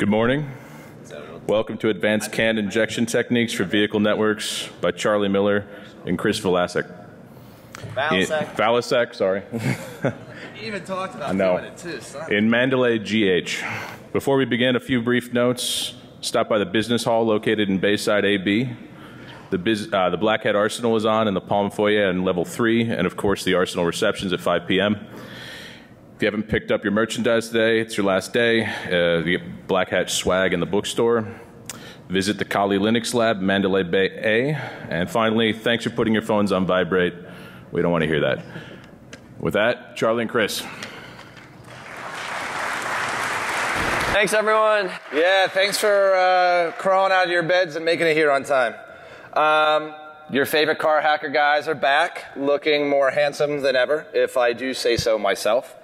Good morning. Welcome to Advanced Canned Injection Techniques for Vehicle Networks by Charlie Miller and Chris Velasek. Valasek, sorry. You even talked about doing it too, son. In Mandalay, GH. Before we begin, a few brief notes. Stop by the business hall located in Bayside AB. The, biz, uh, the Blackhead Arsenal is on in the Palm Foyer on level 3, and of course the Arsenal receptions at 5 p.m. If you haven't picked up your merchandise today, it's your last day. Uh, you get Black Hat swag in the bookstore. Visit the Kali Linux Lab, Mandalay Bay A. And finally, thanks for putting your phones on vibrate. We don't want to hear that. With that, Charlie and Chris. Thanks, everyone. Yeah, thanks for uh, crawling out of your beds and making it here on time. Um, your favorite car hacker guys are back, looking more handsome than ever, if I do say so myself.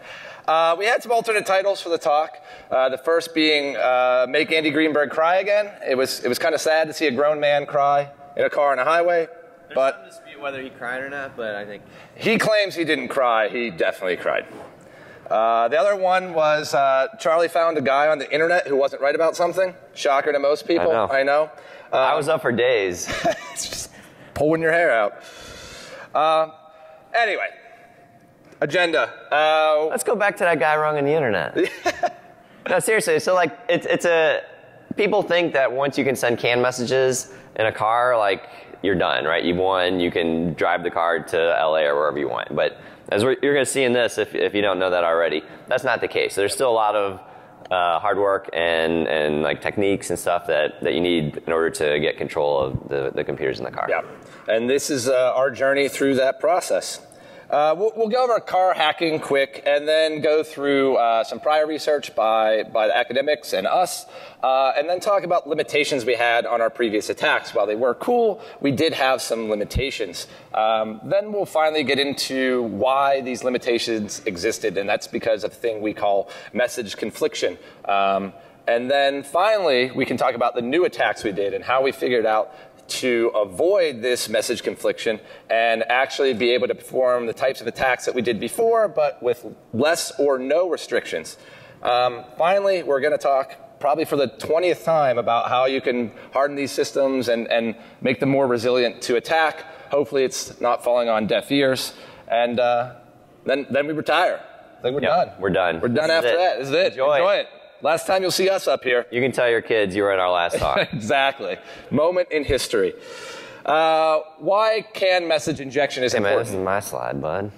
Uh, we had some alternate titles for the talk. Uh, the first being uh, "Make Andy Greenberg Cry Again." It was it was kind of sad to see a grown man cry in a car on a highway, but There's some dispute whether he cried or not, but I think he claims he didn't cry. He definitely cried. Uh, the other one was uh, Charlie found a guy on the internet who wasn't right about something. Shocker to most people. know. I know. Uh, I was up for days. it's just pulling your hair out. Uh, anyway, agenda. Uh, Let's go back to that guy wrong on the internet. no, seriously. So like, it's it's a people think that once you can send canned messages in a car, like you're done, right? You've won. You can drive the car to LA or wherever you want. But as we're, you're going to see in this, if if you don't know that already, that's not the case. There's still a lot of uh, hard work and, and like techniques and stuff that, that you need in order to get control of the, the computers in the car. yeah. And this is uh, our journey through that process. Uh, we'll, we'll go over car hacking quick and then go through uh, some prior research by, by the academics and us, uh, and then talk about limitations we had on our previous attacks. While they were cool, we did have some limitations. Um, then we'll finally get into why these limitations existed, and that's because of a thing we call message confliction. Um, and then finally, we can talk about the new attacks we did and how we figured out to avoid this message confliction and actually be able to perform the types of attacks that we did before, but with less or no restrictions. Um, finally, we're going to talk probably for the 20th time about how you can harden these systems and, and make them more resilient to attack. Hopefully, it's not falling on deaf ears. And uh, then, then we retire. I think we're Yep, done. we're done. We're done This after that. This is it. Enjoy. Enjoy it. Last time you'll see us up here. You can tell your kids you were in our last talk. exactly. Moment in history. Uh, why can message injection is hey man, this is my slide, bud.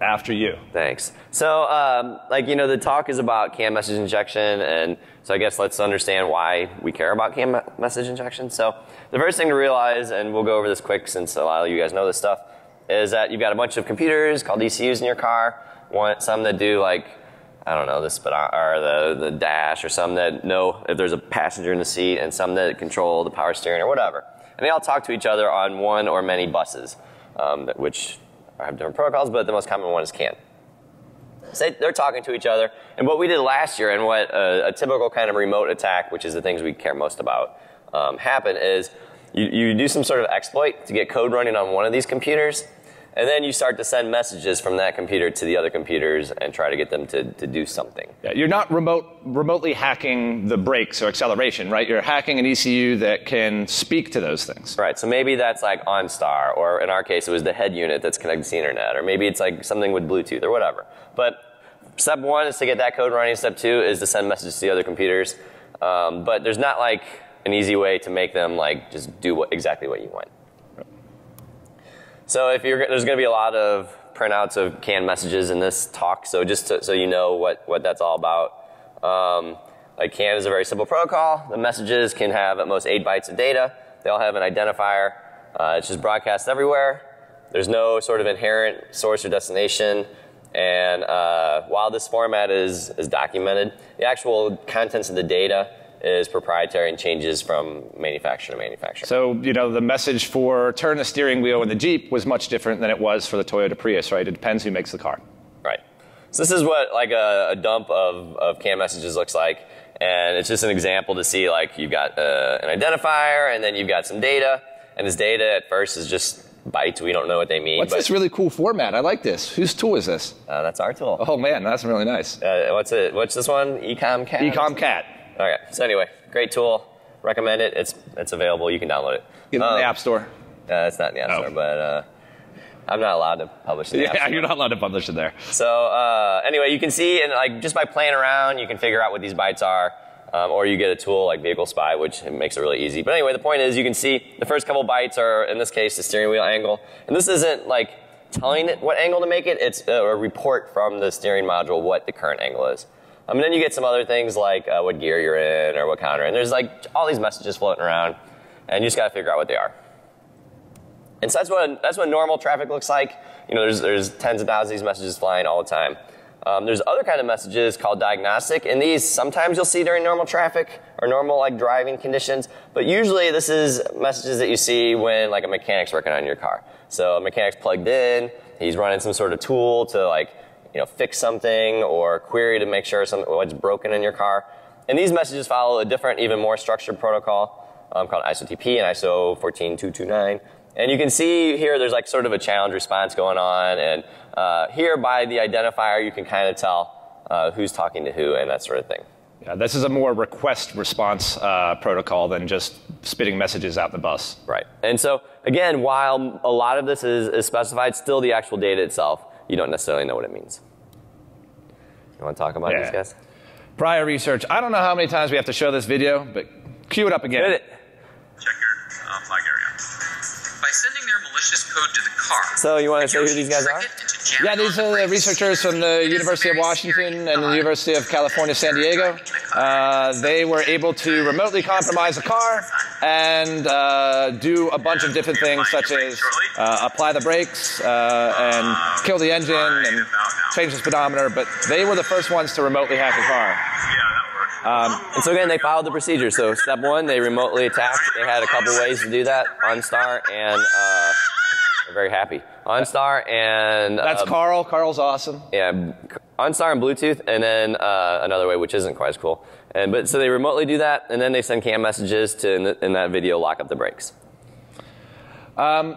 After you. Thanks. So, um, like, you know, the talk is about CAN message injection, and so I guess let's understand why we care about CAN message injection. So, the first thing to realize, and we'll go over this quick since a lot of you guys know this stuff, is that you've got a bunch of computers called ECUs in your car. One, some that do like, I don't know, the speedo- or the, the dash, or some that know if there's a passenger in the seat, and some that control the power steering or whatever. And they all talk to each other on one or many buses, um, which have different protocols, but the most common one is CAN. So they- they're talking to each other. And what we did last year, and what a, a typical kind of remote attack, which is the things we care most about, um, happen is you, you do some sort of exploit to get code running on one of these computers, and then you start to send messages from that computer to the other computers and try to get them to, to do something. Yeah, you're not remote, remotely hacking the brakes or acceleration, right? You're hacking an ECU that can speak to those things. Right, so maybe that's like OnStar, or in our case, it was the head unit that's connected to the internet, or maybe it's like something with Bluetooth or whatever. But step one is to get that code running. Step two is to send messages to the other computers. Um, but there's not like an easy way to make them like just do what, exactly what you want. So if you're, there's going to be a lot of printouts of canned messages in this talk. So just to, so you know what, what that's all about. Um, like CAN is a very simple protocol. The messages can have at most eight bytes of data. They all have an identifier. Uh, it's just broadcast everywhere. There's no sort of inherent source or destination. And uh, while this format is, is documented, the actual contents of the data is proprietary and changes from manufacturer to manufacturer. So, you know, the message for turn the steering wheel in the Jeep was much different than it was for the Toyota Prius, right? It depends who makes the car. Right. So this is what like a, a dump of, of CAN messages looks like. And it's just an example to see like you've got uh, an identifier and then you've got some data. And this data at first is just bytes. We don't know what they mean. What's this really cool format? I like this. Whose tool is this? uh, that's our tool. Oh man, that's really nice. Uh, what's it? What's this one? Ecom cat. Ecom Cat. Okay. So anyway, great tool. Recommend it. It's it's available. You can download it. Get it in Um, the App Store. Uh, it's not in the App Oh. Store, but uh, I'm not allowed to publish it. Yeah, you're not allowed to publish it there. So uh, anyway, you can see and like just by playing around, you can figure out what these bytes are, um, or you get a tool like Vehicle Spy, which makes it really easy. But anyway, the point is, you can see the first couple bytes are in this case the steering wheel angle, and this isn't like telling it what angle to make it. It's a report from the steering module what the current angle is. Um, and then you get some other things like uh, what gear you're in or what counter, and there's like all these messages floating around, and you just got to figure out what they are. And so that's what that's what normal traffic looks like. You know, there's there's tens of thousands of these messages flying all the time. Um, there's other kind of messages called diagnostic, and these sometimes you'll see during normal traffic or normal like driving conditions, but usually this is messages that you see when like a mechanic's working on your car. So a mechanic's plugged in, he's running some sort of tool to like you know fix something or query to make sure something what's broken in your car. And these messages follow a different, even more structured protocol um, called ISOTP and ISO 14229. And you can see here there's like sort of a challenge response going on. And uh, here by the identifier, you can kind of tell uh, who's talking to who and that sort of thing. Yeah, this is a more request response uh, protocol than just spitting messages out the bus. Right. And so again, while a lot of this is, is specified, still the actual data itself, you don't necessarily know what it means. You want to talk about Yeah. these guys? Prior research. I don't know how many times we have to show this video, but cue it up again. Did it. check your uh, flag area. By sending their malicious code to the car. So you want to say who these guys are? Yeah, these are the researchers from the University of Washington and the University of California, San Diego. Uh, they were able to remotely compromise a car and uh, do a bunch of different things, such as uh, apply the brakes uh, and kill the engine and change the speedometer. But they were the first ones to remotely hack a car. Works. And so again, they followed the procedure. So step one, they remotely attacked. They had a couple ways to do that. OnStar and uh, they're very happy. OnStar and That's uh, Carl. Carl's awesome. yeah, OnStar and Bluetooth, and then uh, another way which isn't quite as cool. And but so they remotely do that, and then they send cam messages to in, the, in that video lock up the brakes.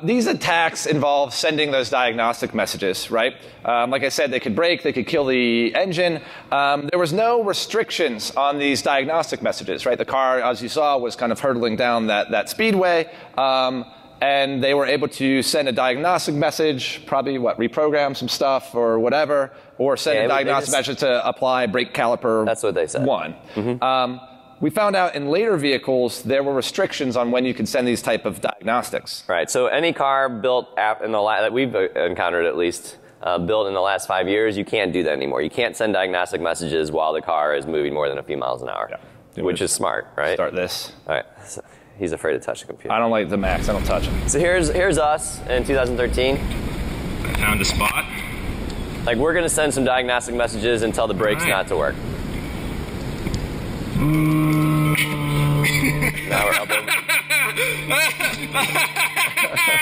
These attacks involve sending those diagnostic messages, right? Um, like I said, they could break, they could kill the engine. Um, there was no restrictions on these diagnostic messages, right? The car, as you saw, was kind of hurtling down that, that speedway. Um, and they were able to send a diagnostic message, probably what, reprogram some stuff or whatever, or send Yeah, a diagnostic just- message to apply brake caliper That's what they said. one. Um, we found out in later vehicles there were restrictions on when you could send these type of diagnostics. Right. So any car built ap- in the la- that we've uh, encountered at least uh, built in the last five years, you can't do that anymore. You can't send diagnostic messages while the car is moving more than a few miles an hour, Yeah. which is smart, right? Start this. All right. So he's afraid to touch the computer. I don't like the Max. I don't touch them. So here's here's us in 2013. I Found a spot. Like we're gonna send some diagnostic messages and tell the brakes Right. not to work. Now we're up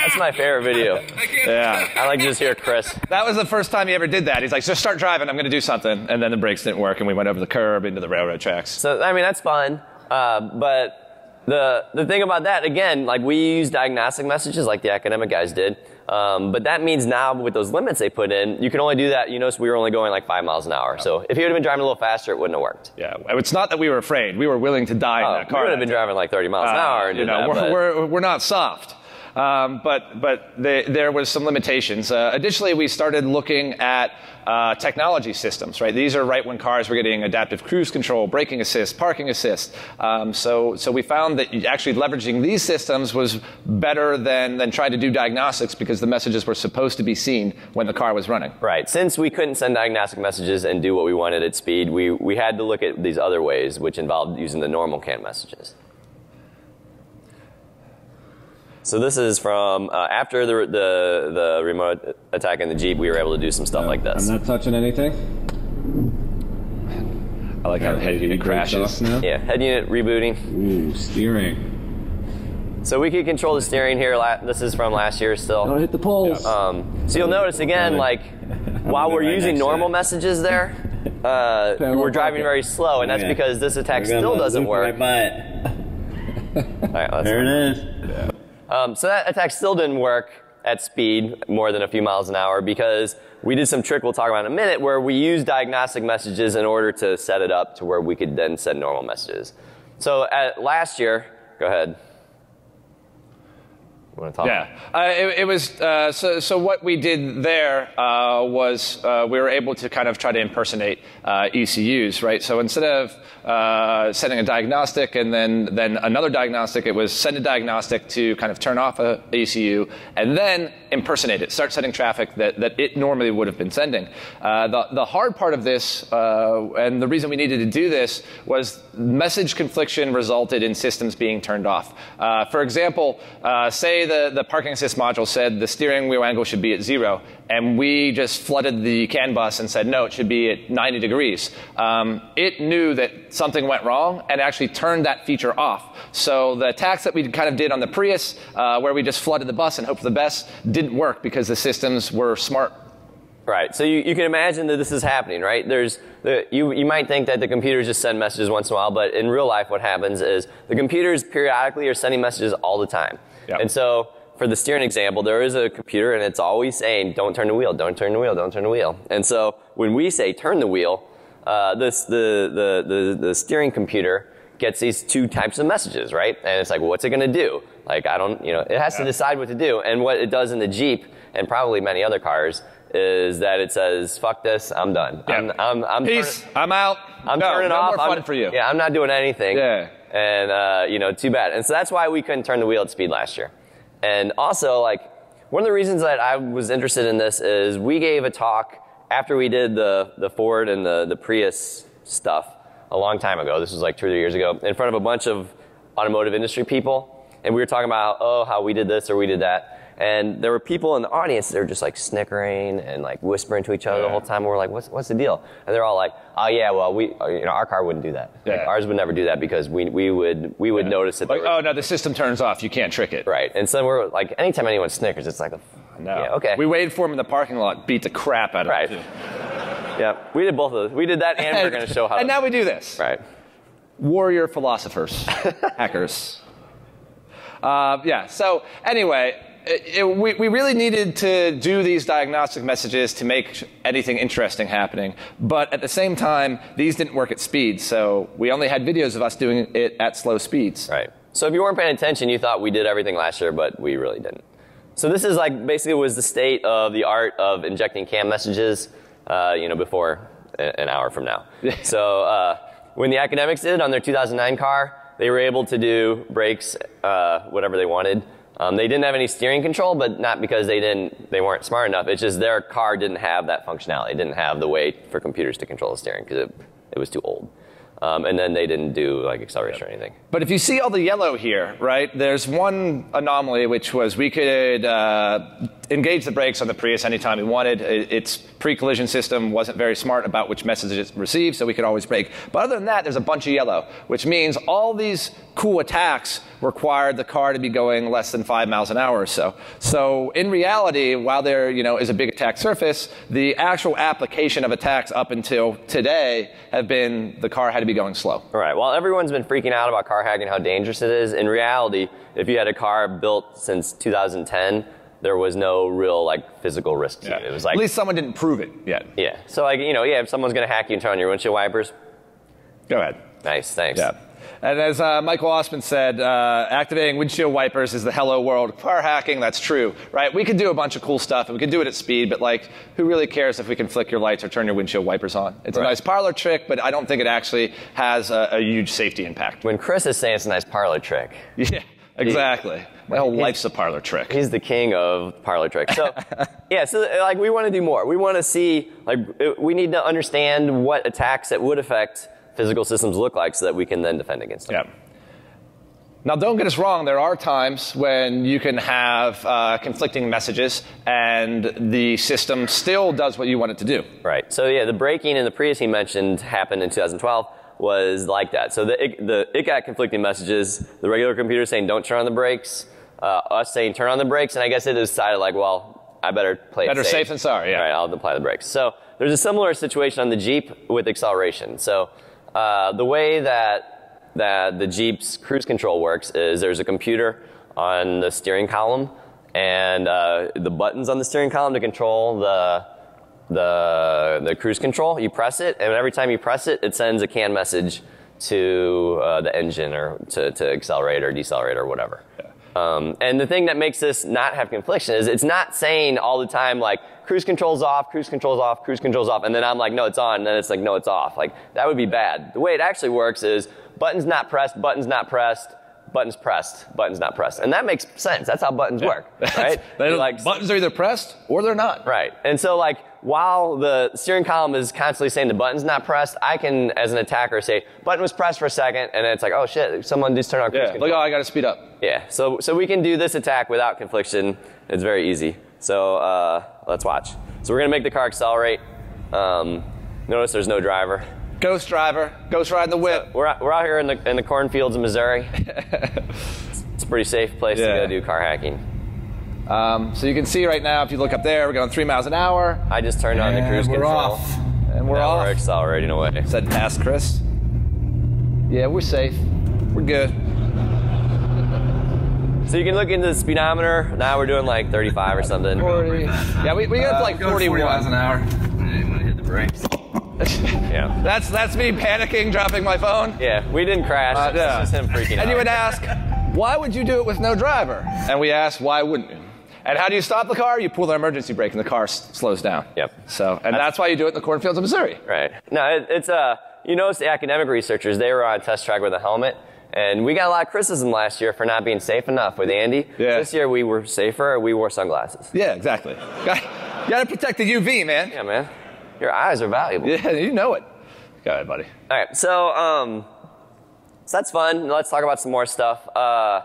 That's my favorite video. Yeah. I like to just hear Chris. That was the first time he ever did that. He's like, just start driving. I'm going to do something. And then the brakes didn't work, and we went over the curb into the railroad tracks. So I mean that's fun, uh, but the the thing about that again, like we use diagnostic messages like the academic guys did, um, but that means now with those limits they put in, you can only do that. You notice we were only going like five miles an hour. So if he would have been driving a little faster, it wouldn't have worked. Yeah. It's not that we were afraid. We were willing to die in Oh, that we car. would have been driving like 30 miles an hour. You know, that, we're, we're, we're not soft. Um, but but they, there was some limitations. Uh, additionally, we started looking at uh, technology systems. Right, these are right when cars were getting adaptive cruise control, braking assist, parking assist. Um, so so we found that actually leveraging these systems was better than than trying to do diagnostics because the messages were supposed to be seen when the car was running. Right. Since we couldn't send diagnostic messages and do what we wanted at speed, we, we had to look at these other ways, which involved using the normal CAN messages. So this is from uh, after the, the the remote attack in the Jeep, we were able to do some stuff like this. I'm not touching anything. I like how the head unit crashes. now. Yeah, head unit rebooting. Ooh, steering. So we could control the steering here. La- This is from last year still. Don't hit the poles. Um, so you'll notice again, like while we're right using normal it. messages there, uh, we're driving parking. very slow, and that's Okay. because this attack still doesn't work. Right. All right, let's There it is. Um, so that attack still didn't work. at speed more than a few miles an hour because we did some trick we'll talk about in a minute where we used diagnostic messages in order to set it up to where we could then send normal messages. So at last year, go ahead. You want to talk? Yeah, uh, it, it was uh, so. So what we did there uh, was uh, we were able to kind of try to impersonate uh, ECUs, right? So instead of uh, sending a diagnostic and then then another diagnostic, it was send a diagnostic to kind of turn off a ECU and then impersonate it, start sending traffic that, that it normally would have been sending. the the hard part of this and the reason we needed to do this was message confliction resulted in systems being turned off. for example, say the, the parking assist module said the steering wheel angle should be at zero, and we just flooded the CAN bus and said, no, it should be at 90 degrees. Um, it knew that something went wrong and actually turned that feature off. So the attacks that we kind of did on the Prius, uh, where we just flooded the bus and hoped for the best, didn't work because the systems were smart. Right. So you, you can imagine that this is happening, right? There's the, you, you might think that the computers just send messages once in a while, but in real life, what happens is the computers periodically are sending messages all the time. Yep. And so for the steering example, there is a computer and it's always saying, don't turn the wheel, don't turn the wheel, don't turn the wheel. And so when we say turn the wheel, uh, this, the, the, the, the steering computer gets these two types of messages, right? And it's like, well, what's it going to do? Like, I don't, you know, it has yeah. to decide what to do. And what it does in the Jeep and probably many other cars is that it says, fuck this, I'm done. Yeah. I'm, I'm, I'm Peace, I'm out. I'm no, turning no off. more fun I'm, for you. Yeah, I'm not doing anything. Yeah. And, uh, you know, too bad. And so that's why we couldn't turn the wheel at speed last year. And also, like, one of the reasons that I was interested in this is we gave a talk after we did the, the Ford and the, the Prius stuff a long time ago. This was like two or three years ago in front of a bunch of automotive industry people. And we were talking about, oh, how we did this or we did that. And there were people in the audience that were just like snickering and like whispering to each other yeah. the whole time. And we're like, what's, what's the deal? And they're all like, oh yeah, well, we, uh, you know, our car wouldn't do that. Yeah. Like, ours would never do that because we, we would, we would yeah. notice it. Like, oh no, the system turns off. You can't trick it. Right. And so we're like, anytime anyone snickers, it's like, a, no. Yeah, okay. We waited for him in the parking lot, beat the crap out of right. him. Yeah, we did both of those. We did that, and, we're going to show how. And now we do this. Right. Warrior philosophers, hackers. Uh, yeah. So anyway, it, it, we, we really needed to do these diagnostic messages to make anything interesting happening. But at the same time, these didn't work at speed, so we only had videos of us doing it at slow speeds. Right. So if you weren't paying attention, you thought we did everything last year, but we really didn't. So this is like basically was the state of the art of injecting cam messages, uh, you know, before an hour from now. so uh, when the academics did on their 2009 car, they were able to do brakes, uh, whatever they wanted. Um, they didn't have any steering control, but not because they didn't, they weren't smart enough. It's just their car didn't have that functionality. It didn't have the way for computers to control the steering because it, it was too old. Um, and then they didn't do like acceleration or anything. But if you see all the yellow here, right, there's one anomaly which was we could uh, engage the brakes on the Prius anytime he wanted. Its pre-collision system wasn't very smart about which messages it received, so we could always brake. But other than that, there's a bunch of yellow, which means all these cool attacks required the car to be going less than five miles an hour or so. So in reality, while there you know is a big attack surface, the actual application of attacks up until today have been the car had to be going slow. All right. Well, everyone's been freaking out about car hacking, how dangerous it is. In reality, if you had a car built since 2010 there was no real like physical risk to yeah. it. It was like at least someone didn't prove it yet. Yeah. So like you know yeah if someone's gonna hack you and turn on your windshield wipers. Go ahead. Nice. Thanks. Yeah. And as uh, Michael Osman said, uh, activating windshield wipers is the hello world. Car hacking, that's true, right? We could do a bunch of cool stuff and we could do it at speed, but like, who really cares if we can flick your lights or turn your windshield wipers on? It's right. a nice parlor trick, but I don't think it actually has a, a huge safety impact. When Chris is saying it's a nice parlor trick. Yeah. Exactly. My whole life's a parlor trick. He's the king of parlor tricks. So, yeah, so like we want to do more. We want to see, like, we need to understand what attacks that would affect physical systems look like so that we can then defend against them. Yeah. Now, don't get us wrong, there are times when you can have uh, conflicting messages and the system still does what you want it to do. Right. So, yeah, the breaking in the Prius he mentioned happened in 2012 was like that. So the, it, the, it got conflicting messages. The regular computer saying don't turn on the brakes, uh, us saying turn on the brakes, and I guess it decided like, well, I better play better safe. safe than sorry. Yeah. All right, I'll apply the brakes. So there's a similar situation on the Jeep with acceleration. So uh, the way that that the Jeep's cruise control works is there's a computer on the steering column, and uh, the buttons on the steering column to control the the the cruise control. You press it, and every time you press it, it sends a CAN message to uh, the engine or to, to accelerate or decelerate or whatever. Um, and the thing that makes this not have confliction is it's not saying all the time like cruise control's off, cruise control's off, cruise control's off, and then I'm like, no, it's on, and then it's like, no, it's off. Like that would be bad. The way it actually works is buttons not pressed, buttons not pressed, buttons pressed, buttons not pressed, and that makes sense. That's how buttons work, right? They You're don't- like buttons are either pressed or they're not. Right. And so like while the steering column is constantly saying the button's not pressed, I can as an attacker say button was pressed for a second and then it's like, oh shit, someone just turned on cruise Yeah. control. Look, oh, I got to speed up. Yeah. So so we can do this attack without confliction. It's very easy. So uh, let's watch. So we're gonna make the car accelerate. Um, notice there's no driver. Ghost driver, ghost riding the whip. We're out, we're out here in the in the cornfields of Missouri. it's, it's a pretty safe place Yeah. to go do car hacking. Um, so you can see right now, if you look up there, we're going three miles an hour, I just turned on the And cruise we're control. off. and we're Now off. we're accelerating away. Said past Chris. Yeah, we're safe. We're good. So you can look into the speedometer. Now we're doing like 35 or something. 40. Yeah, we, we got to like Uh, Go 40 miles an hour. I'm gonna hit the brakes. Yeah. That's that's me panicking, dropping my phone. Yeah, we didn't crash. Uh, It's yeah. just him freaking out. And you would ask, why would you do it with no driver? And we asked, why wouldn't you? And how do you stop the car? You pull the emergency brake and the car s- slows down. Yep. So, and that's why you do it in the cornfields of Missouri. Right. No, it, it's uh, you notice the academic researchers they were on a test track with a helmet, and we got a lot of criticism last year for not being safe enough with Andy. Yeah. This year we were safer. We wore sunglasses. Yeah, exactly. Got, got to protect the UV, man. Yeah, man. Your eyes are valuable. Yeah, you know it. Go ahead, buddy. All right, so um, so that's fun. Let's talk about some more stuff. Uh,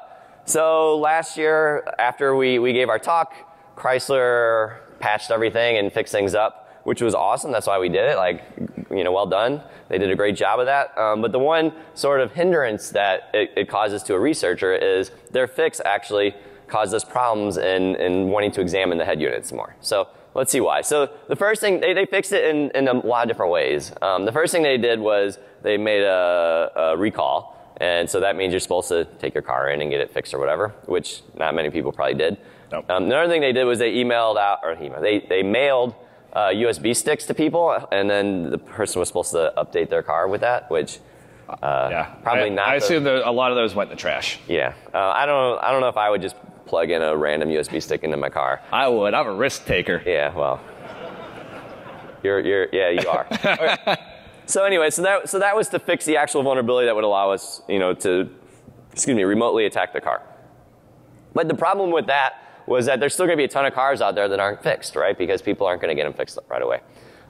so last year, after we we gave our talk, Chrysler patched everything and fixed things up, which was awesome. That's why we did it. Like, you know, well done. They did a great job of that. Um, but the one sort of hindrance that it, it causes to a researcher is their fix actually caused us problems in, in wanting to examine the head units more. So let's see why. So the first thing, they, they fixed it in, in a lot of different ways. Um, the first thing they did was they made a, a recall. And so that means you're supposed to take your car in and get it fixed or whatever, which not many people probably did. Nope. Um, another thing they did was they emailed out, or they, they mailed uh, USB sticks to people, and then the person was supposed to update their car with that, which uh, Yeah, probably I, not. I assume that a lot of those went in the trash. yeah, uh, I don't. I don't know if I would just plug in a random USB stick into my car. I would. I'm a risk taker. Yeah, well, you're you're yeah you are. So anyway, so that so that was to fix the actual vulnerability that would allow us, you know, to excuse me, remotely attack the car. But the problem with that was that there's still going to be a ton of cars out there that aren't fixed, right? Because people aren't going to get them fixed right away.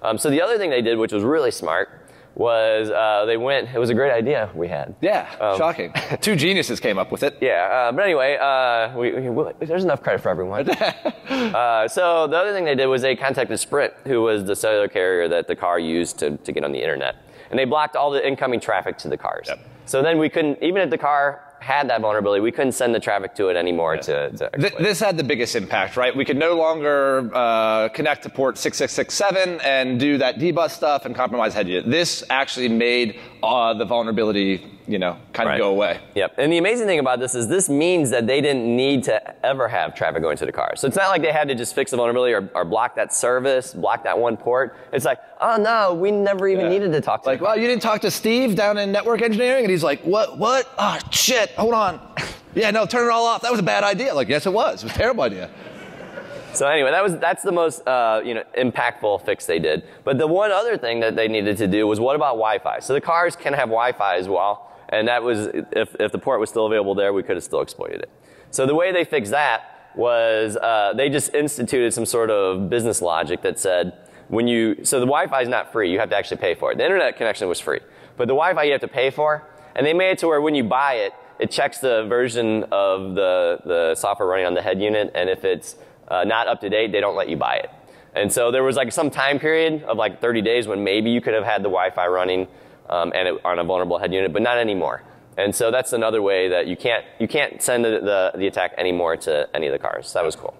Um, so the other thing they did, which was really smart, was uh, they went. It was a great idea we had. Yeah, Um, shocking. Two geniuses came up with it. Yeah, uh, but anyway, uh, we, we, we- there's enough credit for everyone. uh, so the other thing they did was they contacted Sprint, who was the cellular carrier that the car used to, to get on the internet, and they blocked all the incoming traffic to the cars. Yep. So then we couldn't, even if the car had that vulnerability, we couldn't send the traffic to it anymore to, to Th- this had the biggest impact, right? We could no longer uh, connect to port 6667 and do that debus stuff and compromise head unit. This actually made uh, the vulnerability, you know, kind of Right. go away. Yep. And the amazing thing about this is this means that they didn't need to ever have traffic going to the car. So it's not like they had to just fix the vulnerability or, or block that service, block that one port. It's like, oh no, we never even Yeah. needed to talk to Like, well, you didn't talk to Steve down in network engineering? And he's like, what, what? Oh, shit, hold on. Yeah, no, turn it all off. That was a bad idea. Like, yes, it was. It was a terrible idea. So anyway, that was that's the most uh, you know impactful fix they did. But the one other thing that they needed to do was what about Wi-Fi? So the cars can have Wi-Fi as well, and that was if if the port was still available there, we could have still exploited it. So the way they fixed that was uh, they just instituted some sort of business logic that said when you so the Wi-Fi is not free, you have to actually pay for it. The internet connection was free, but the Wi-Fi you have to pay for, and they made it to where when you buy it, it checks the version of the the software running on the head unit, and if it's uh, not up to date, they don't let you buy it. And so there was like some time period of like 30 days when maybe you could have had the Wi-Fi running um, and it, on a vulnerable head unit, but not anymore. And so that's another way that you can't you can't send the, the, the attack anymore to any of the cars. That was cool.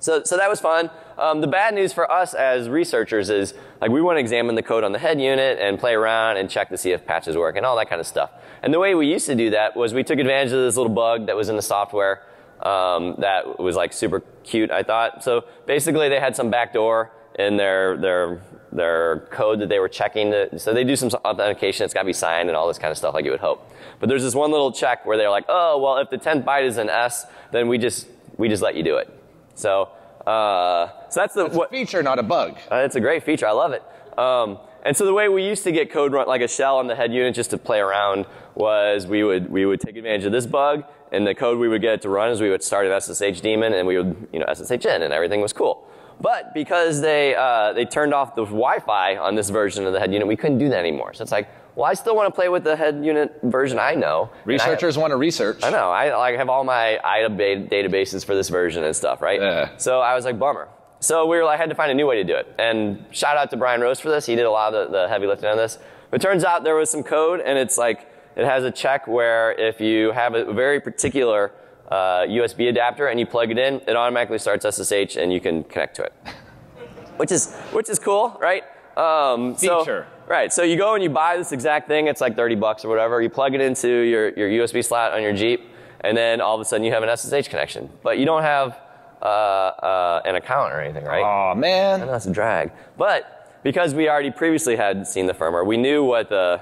So, so that was fun. Um, the bad news for us as researchers is like we want to examine the code on the head unit and play around and check to see if patches work and all that kind of stuff. And the way we used to do that was we took advantage of this little bug that was in the software um, that was like super cute. I thought so. Basically, they had some backdoor in their their their code that they were checking. To, so they do some authentication. It's got to be signed and all this kind of stuff, like you would hope. But there's this one little check where they're like, oh well, if the 10th byte is an S, then we just we just let you do it. So uh, so that's the It's what, a feature, not a bug. uh, it's a great feature. I love it. Um, and so the way we used to get code run, like a shell on the head unit just to play around, was we would we would take advantage of this bug, and the code we would get it to run is we would start an SSH daemon, and we would you know SSH in, and everything was cool. But because they uh, they turned off the Wi-Fi on this version of the head unit, we couldn't do that anymore. So it's like, well, I still want to play with the head unit version I know. I- Researchers want to research. I know. I like have all my IDA databases for this version and stuff, right? Yeah. So I was like, bummer. So we were like, I had to find a new way to do it. And shout out to Brian Rose for this. He did a lot of the, the heavy lifting on this. But it turns out there was some code, and it's like it has a check where if you have a very particular uh, USB adapter and you plug it in, it automatically starts SSH and you can connect to it, which is which is cool, right? Um, so- Feature. Right. So you go and you buy this exact thing. It's like 30 bucks or whatever. You plug it into your, your USB slot on your Jeep, and then all of a sudden you have an SSH connection. But you don't have uh, uh, an account or anything, right? Oh man. That's a drag. But because we already previously had seen the firmware, we knew what the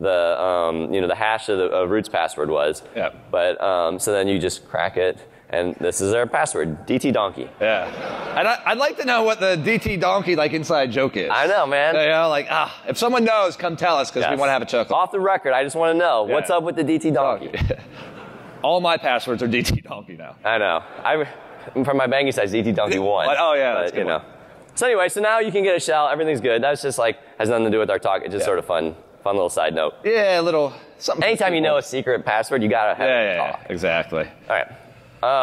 the um, you know the hash of the of root's password was. Yep. But um, so then you just crack it, and this is our password, DT Donkey. Yeah. And I, I'd like to know what the DT donkey like inside joke is. I know, man. You know, like ah, if someone knows, come tell us because we want to have a chuckle. Off the record, I just want to know what's up with the DT Donkey. All my passwords are DT donkey now. I know. I from my banking site, DT Donkey one. What? Oh, yeah, But, that's a good you know. one. So anyway, so now you can get a shell. Everything's good. That's just like has nothing to do with our talk. It's just Yeah. sort of fun, fun little side note. Yeah, a little something. Anytime you know a secret password, you gotta have Yeah, a yeah, yeah, exactly. All right.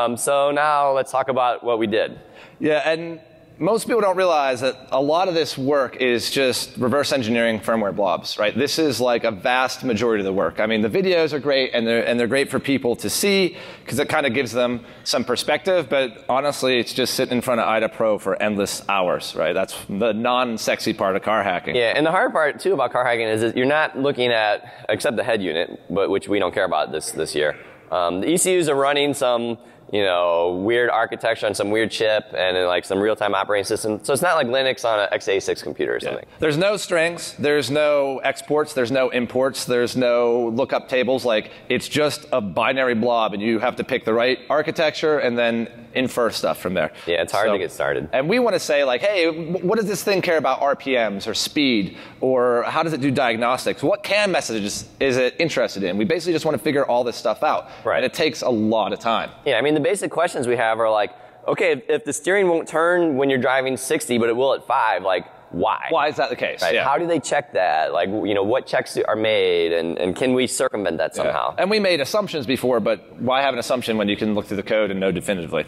Um, so now let's talk about what we did. Yeah, and most people don't realize that a lot of this work is just reverse engineering firmware blobs, right? This is like a vast majority of the work. I mean, the videos are great and they're, and they're great for people to see because it kind of gives them some perspective, but honestly, it's just sitting in front of IDA Pro for endless hours, right? That's the non sexy part of car hacking. Yeah, and the hard part too about car hacking is that you're not looking at except the head unit, but which we don't care about this this year. Um, the ECUs are running some you know weird architecture on some weird chip and like some real-time operating system. So it's not like Linux on an x86 computer or something. There's no strings, there's no exports, there's no imports, there's no lookup tables. Like, it's just a binary blob, and you have to pick the right architecture and then infer stuff from there. Yeah, it's hard So- to get started. And we want to say, like, hey, what does this thing care about RPMs or speed? Or how does it do diagnostics? What CAN messages is it interested in? We basically just want to figure all this stuff out. Right. And it takes a lot of time. Yeah, I mean, the basic questions we have are like, okay, if, if the steering won't turn when you're driving 60, but it will at five, like, why? Why is that the case? Right? Yeah. How do they check that? Like, you know, what checks are made, and, and can we circumvent that somehow? And we made assumptions before, but why have an assumption when you can look through the code and know definitively?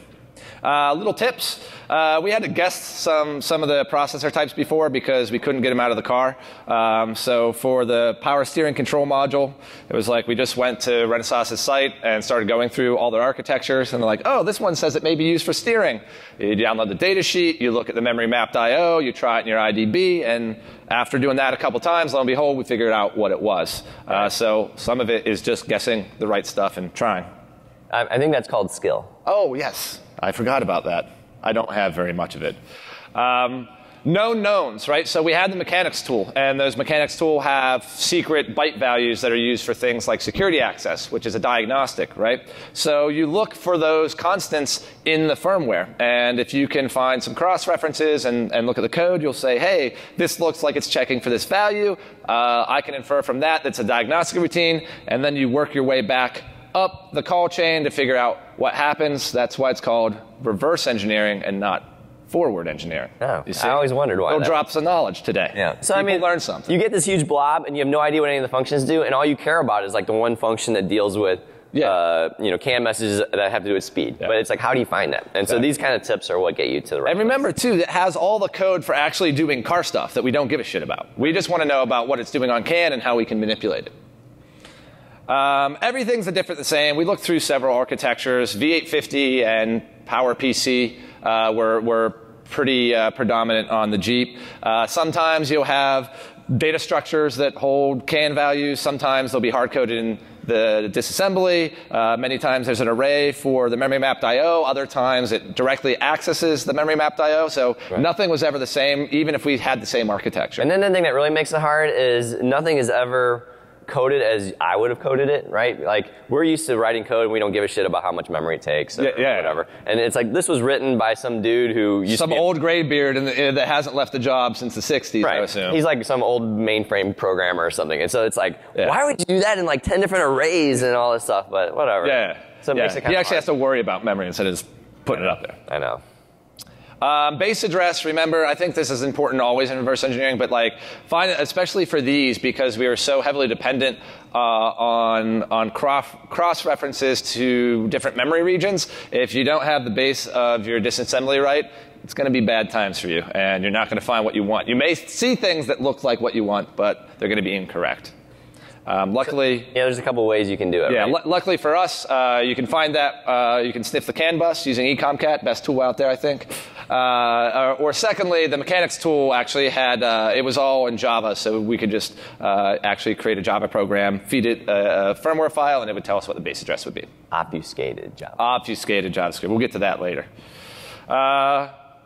Uh, little tips. Uh, we had to guess some, some of the processor types before because we couldn't get them out of the car. Um, so for the power steering control module, it was like we just went to Renaissance's site and started going through all their architectures, and they're like, oh, this one says it may be used for steering. You download the data sheet, you look at the memory mapped I/O, you try it in your IDB, and after doing that a couple times, lo and behold, we figured out what it was. Uh, so some of it is just guessing the right stuff and trying. I, I think that's called skill. Oh, yes. I forgot about that. I don't have very much of it. Um, known knowns, right? So we had the mechanics tool, and those mechanics tool have secret byte values that are used for things like security access, which is a diagnostic, right? So you look for those constants in the firmware, and if you can find some cross references and, and look at the code, you'll say, hey, this looks like it's checking for this value. Uh, I can infer from that that's a diagnostic routine, and then you work your way back up the call chain to figure out what happens. That's why it's called reverse engineering and not forward engineering. Oh, You see? I always wondered why Little drops of knowledge today. Yeah. So People I mean, learn something. You get this huge blob, and you have no idea what any of the functions do, and all you care about is like the one function that deals with. Yeah. Uh, you know, CAN messages that have to do with speed, Yeah. but it's like, how do you find that? And so these kind of tips are what get you to the right. and remember too, that has all the code for actually doing car stuff that we don't give a shit about. We just want to know about what it's doing on CAN and how we can manipulate it. Um, everything's a different the same. We looked through several architectures. V850 and PowerPC uh, were, were pretty uh, predominant on the Jeep. Uh, sometimes you'll have data structures that hold CAN values. Sometimes they'll be hard coded in the disassembly. Uh, many times there's an array for the memory mapped I/O. Other times it directly accesses the memory mapped I/O. So nothing was ever the same, even if we had the same architecture. And then the thing that really makes it hard is nothing is ever coded as I would have coded it, right? Like we're used to writing code and we don't give a shit about how much memory it takes or Yeah, yeah. whatever. And it's like this was written by some dude who used Some to old gray beard in the, uh, that hasn't left the job since the 60s, I assume. He's like some old mainframe programmer or something. And so it's like, Yeah. why would you do that in like 10 different arrays and all this stuff? But whatever. yeah. So it yeah. makes it kind he of actually has to worry about memory instead of just putting it up there. I know. Um, base address, remember, I think this is important always in reverse engineering, but like, find especially for these, because we are so heavily dependent uh, on, on cross, cross references to different memory regions. If you don't have the base of your disassembly right, it's going to be bad times for you, and you're not going to find what you want. You may see things that look like what you want, but they're going to be incorrect. Um, luckily, Yeah, there's a couple ways you can do it. yeah, right? luckily for us, uh, you can find that. Uh, you can sniff the CAN bus using eComcat, best tool out there, I think. Uh, or, or secondly, the mechanics tool actually had uh, it was all in Java, so we could just uh, actually create a Java program, feed it a, a firmware file, and it would tell us what the base address would be. Obfuscated job. Obfuscated JavaScript. We'll get to that later.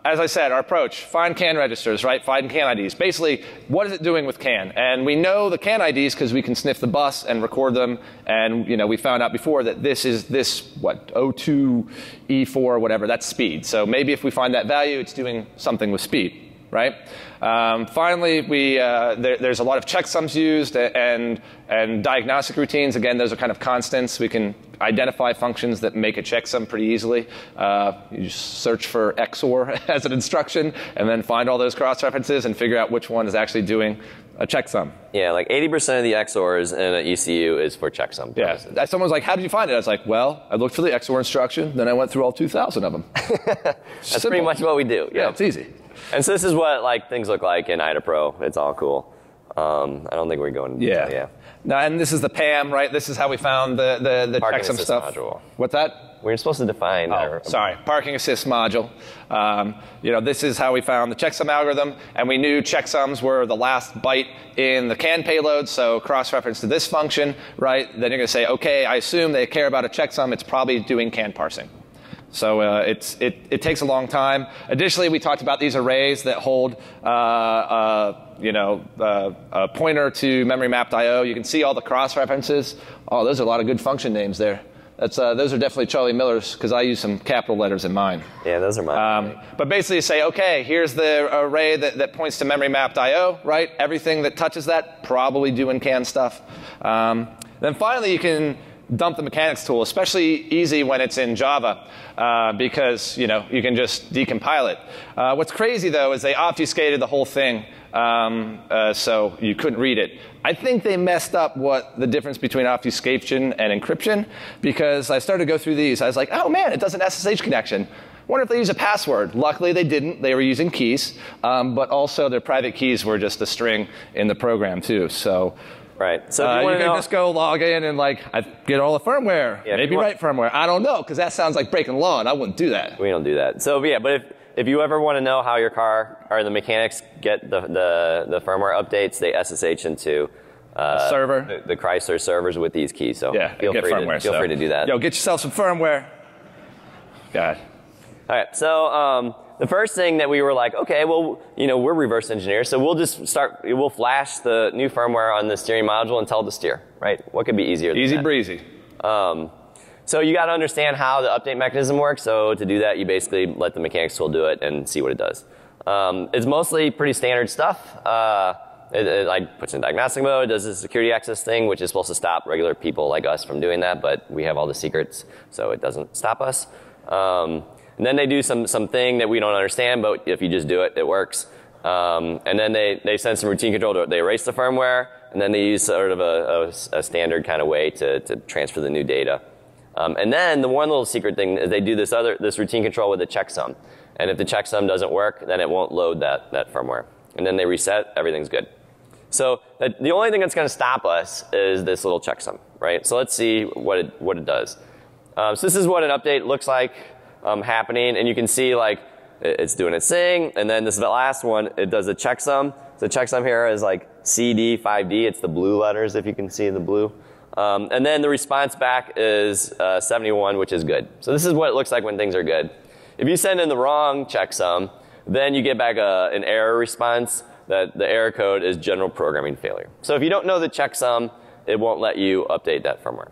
As I said, our approach, find CAN registers, right? Find CAN IDs. Basically, what is it doing with CAN? And we know the CAN IDs because we can sniff the bus and record them. And, you know, we found out before that this is this, what, O2, E4, whatever, that's speed. So maybe if we find that value, it's doing something with speed right? Um, finally, we, uh, there, there's a lot of checksums used and, and diagnostic routines. Again, those are kind of constants. We can identify functions that make a checksum pretty easily. Uh, you search for XOR as an instruction and then find all those cross references and figure out which one is actually doing a checksum. Yeah, like 80% of the XORs in an ECU is for checksum Yeah. purposes. That- Someone was like, How did you find it? I was like, Well, I looked for the XOR instruction, then I went through all 2,000 of them. That's pretty much what we do. Yeah, it's easy. And so this is what like things look like in IDA Pro. It's all cool. Um, I don't think we're going. Yeah. yeah. Now, and this is the PAM, right? This is how we found the, the, the Parking checksum stuff. module. What's that? We're supposed to define. Oh, our, sorry, parking assist module. Um, you know, this is how we found the checksum algorithm, and we knew checksums were the last byte in the CAN payload, so cross-reference to this function, right? Then you're going to say, okay, I assume they care about a checksum. It's probably doing CAN parsing. So uh, it's, it, it takes a long time. Additionally, we talked about these arrays that hold, uh, uh, you know, uh, a pointer to memory mapped I/O. You can see all the cross references. Oh, those are a lot of good function names there. That's, uh, those are definitely Charlie Miller's because I use some capital letters in mine. yeah, those are mine. Um, but basically, you say, okay, here's the array that, that points to memory mapped I/O, right? Everything that touches that probably doing CAN stuff. Um, then finally, you can dump the mechanics tool, especially easy when it's in Java, uh, because you know you can just decompile it. Uh, what's crazy though is they obfuscated the whole thing, um, uh, so you couldn't read it. I think they messed up what the difference between obfuscation and encryption, because I started to go through these. I was like, oh man, it does an SSH connection. Wonder if they use a password. Luckily, they didn't. They were using keys, um, but also their private keys were just a string in the program too. So right. So uh, you you can know, just go log in and like I get all the firmware, Yeah, maybe write firmware. I don't know because that sounds like breaking law, and I wouldn't do that. we don't do that. So yeah, but if if you ever want to know how your car or the mechanics get the the, the firmware updates, they SSH into. Uh, server. the, the Chrysler servers with these keys. So Yeah, feel get free firmware. to feel so. free to do that. Yo, get yourself some firmware. God. All right. So um, the first thing that we were like, okay, well, you know, we're reverse engineers, so we'll just start. We'll flash the new firmware on the steering module and tell it to steer. Right? What could be easier? Than Easy that? breezy. Um, so you got to understand how the update mechanism works. So to do that, you basically let the mechanics tool do it and see what it does. Um, it's mostly pretty standard stuff. Uh, it, it like puts in diagnostic mode, does the security access thing, which is supposed to stop regular people like us from doing that, but we have all the secrets, so it doesn't stop us. Um, and then they do some something that we don't understand, but if you just do it, it works. Um, and then they, they send some routine control to they erase the firmware, and then they use sort of a, a, a standard kind of way to, to transfer the new data. Um, and then the one little secret thing is they do this other this routine control with a checksum. And if the checksum doesn't work, then it won't load that, that firmware. And then they reset, everything's good. So the, the only thing that's going to stop us is this little checksum, right? So let's see what it, what it does. Um, so this is what an update looks like um, happening, and you can see like it's doing its thing, and then this is the last one. It does a checksum. The checksum here is like CD5D. It's the blue letters, if you can see the blue. Um, and then the response back is uh, 71, which is good. So this is what it looks like when things are good. If you send in the wrong checksum, then you get back a, an error response that the error code is general programming failure. So if you don't know the checksum, it won't let you update that firmware.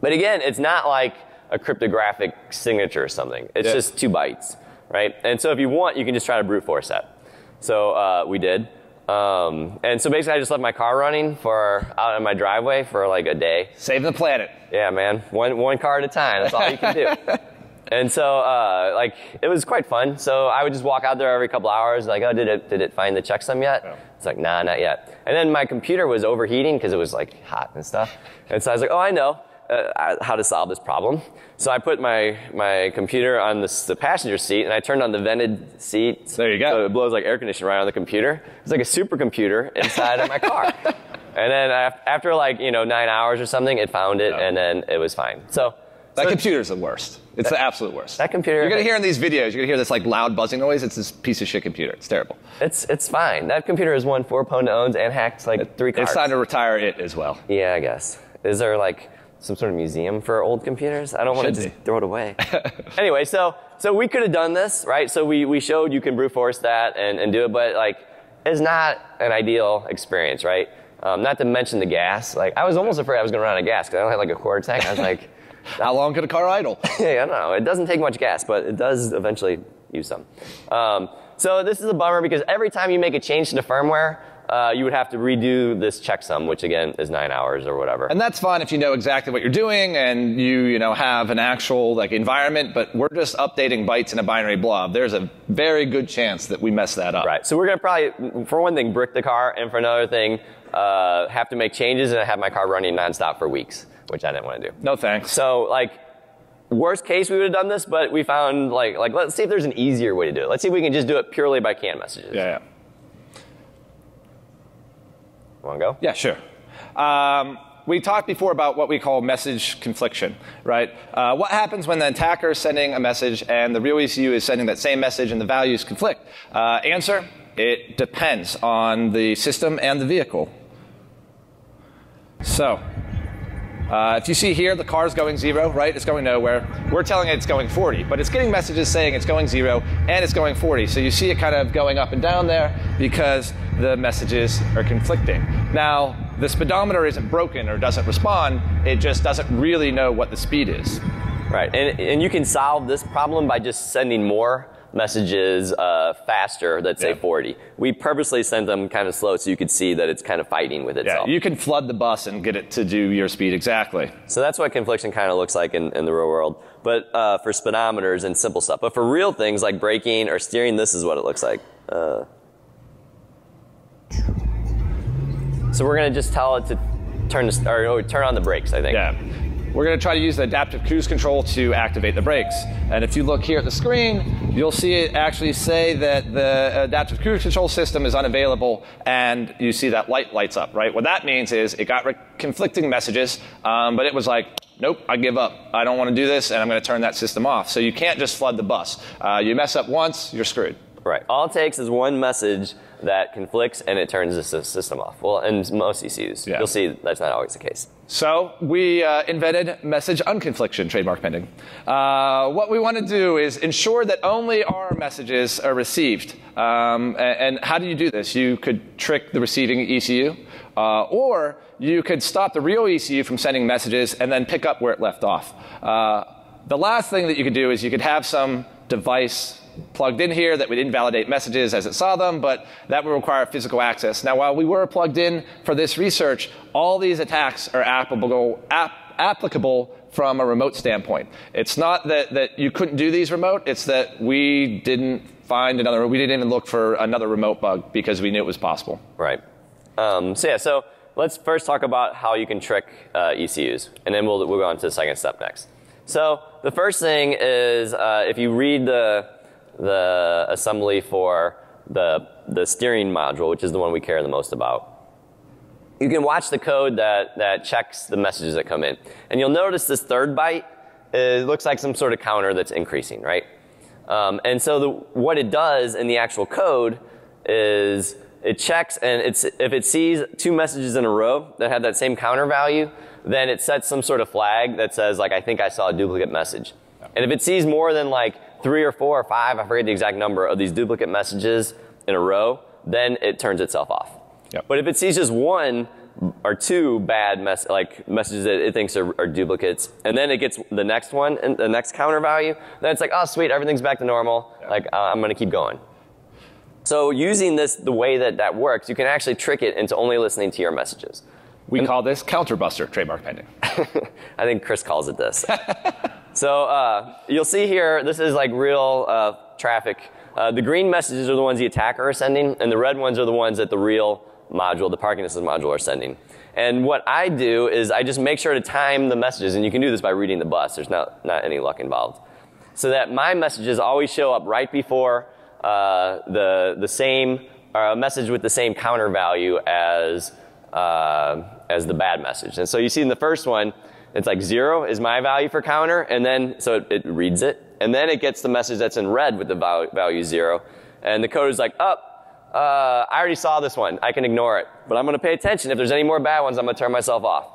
But again, it's not like a cryptographic signature or something. It's Yeah. just two bytes, right? And so if you want, you can just try to brute force that. So uh, we did. Um, and so basically, I just left my car running for out in my driveway for like a day. Save the planet. Yeah, man, one one car at a time. That's all you can do. and so, uh, like, it was quite fun. So I would just walk out there every couple hours, like, oh, did it did it find the checksum yet? It's like, nah, not yet. And then my computer was overheating because it was like hot and stuff. And so I was like, oh, I know. Uh, how to solve this problem. So I put my, my computer on the, the passenger seat and I turned on the vented seat. There you go. So it blows like air conditioning right on the computer. It's like a supercomputer inside of my car. And then after like, you know, nine hours or something, it found it and then it was fine. So That so computer's the worst. It's the absolute worst. that computer, You're gonna hear in these videos, you're gonna hear this like loud buzzing noise. It's this piece of shit computer. It's terrible. it's, it's fine. That computer has won four pwned owns and hacked like three cars. It's time to retire it as well. yeah, I guess. Is there like some sort of museum for old computers? I don't want to just be. throw it away. anyway, so so we could have done this, right? So we, we showed you can brute force that and, and do it, but like it's not an ideal experience, right? Um, not to mention the gas. Like I was almost afraid I was going to run out of gas because I only had like a quarter tank. I was like, How long could a car idle? yeah, I don't know. It doesn't take much gas, but it does eventually use some. Um, so this is a bummer because every time you make a change to the firmware, uh, you would have to redo this checksum, which again is nine hours or whatever. And that's fine if you know exactly what you're doing and you, you know, have an actual like environment, but we're just updating bytes in a binary blob. There's a very good chance that we mess that up. Right. So we're gonna probably, for one thing, brick the car, and for another thing, uh, have to make changes and have my car running nonstop for weeks, which I didn't want to do. No thanks. So like, worst case, we would have done this, but we found like like let's see if there's an easier way to do it. Let's see if we can just do it purely by CAN messages. Yeah, yeah. Want to go? Yeah, sure. Um, we talked before about what we call message confliction, right? Uh, what happens when the attacker is sending a message and the real ECU is sending that same message and the values conflict? Uh, answer, it depends on the system and the vehicle. So, uh, if you see here, the car's going zero, right? It's going nowhere. We're telling it it's going 40, but it's getting messages saying it's going zero and it's going 40. So you see it kind of going up and down there because the messages are conflicting. Now, the speedometer isn't broken or doesn't respond. It just doesn't really know what the speed is. Right, and, and you can solve this problem by just sending more messages uh, faster, let's say Yeah. 40. We purposely sent them kind of slow so you could see that it's kind of fighting with itself. Yeah, you can flood the bus and get it to do your speed exactly. so that's what confliction kind of looks like in, in the real world. But uh, for speedometers and simple stuff. But for real things like braking or steering, this is what it looks like. Uh, so we're going to just tell it to turn, the, or, or turn on the brakes, I think. Yeah. We're going to try to use the adaptive cruise control to activate the brakes. And if you look here at the screen, you'll see it actually say that the adaptive cruise control system is unavailable, and you see that light lights up, right? What that means is it got re- conflicting messages, um, but it was like, nope, I give up. I don't want to do this, and I'm going to turn that system off. So you can't just flood the bus. Uh, you mess up once, you're screwed. Right. All it takes is one message that conflicts and it turns the system off. Well, in most ECUs, Yeah. you'll see that's not always the case. So we uh, invented message unconfliction, trademark pending. Uh, what we want to do is ensure that only our messages are received. Um, a- and, how do you do this? You could trick the receiving ECU, uh, or you could stop the real ECU from sending messages and then pick up where it left off. Uh, the last thing that you could do is you could have some device plugged in here that would invalidate messages as it saw them, but that would require physical access. Now, while we were plugged in for this research, all these attacks are applicable, ap- applicable from a remote standpoint. It's not that, that you couldn't do these remote, it's that we didn't find another, we didn't even look for another remote bug because we knew it was possible. Right. Um, so yeah, so let's first talk about how you can trick uh, ECUs, and then we'll, we'll go on to the second step next. So the first thing is uh, if you read the, the assembly for the, the steering module, which is the one we care the most about, you can watch the code that, that checks the messages that come in. And you'll notice this third byte, it looks like some sort of counter that's increasing, right? Um, and so the, what it does in the actual code is it checks and it's, if it sees two messages in a row that have that same counter value, then it sets some sort of flag that says like I think I saw a duplicate message. And if it sees more than like three or four or five, I forget the exact number of these duplicate messages in a row, then it turns itself off. Yep. But if it sees just one or two bad mess like messages that it thinks are, are duplicates, and then it gets the next one and the next counter value, then it's like, oh sweet, everything's back to normal. Like uh, I'm gonna keep going. So using this the way that that works, you can actually trick it into only listening to your messages. We call this counterbuster, trademark pending. I think Chris calls it this. so uh, you'll see here, this is like real uh, traffic. Uh, the green messages are the ones the attacker is sending, and the red ones are the ones that the real module, the parking assist module, are sending. And what I do is I just make sure to time the messages, and you can do this by reading the bus. There's not, not any luck involved. So that my messages always show up right before uh, the, the same, a message with the same counter value as, uh, as the bad message. And so you see in the first one, it's like zero is my value for counter, and then, so it, it reads it, and then it gets the message that's in red with the value, value zero. And the code is like, up, oh, uh, I already saw this one. I can ignore it. But I'm to pay attention. If there's any more bad ones, I'm to turn myself off.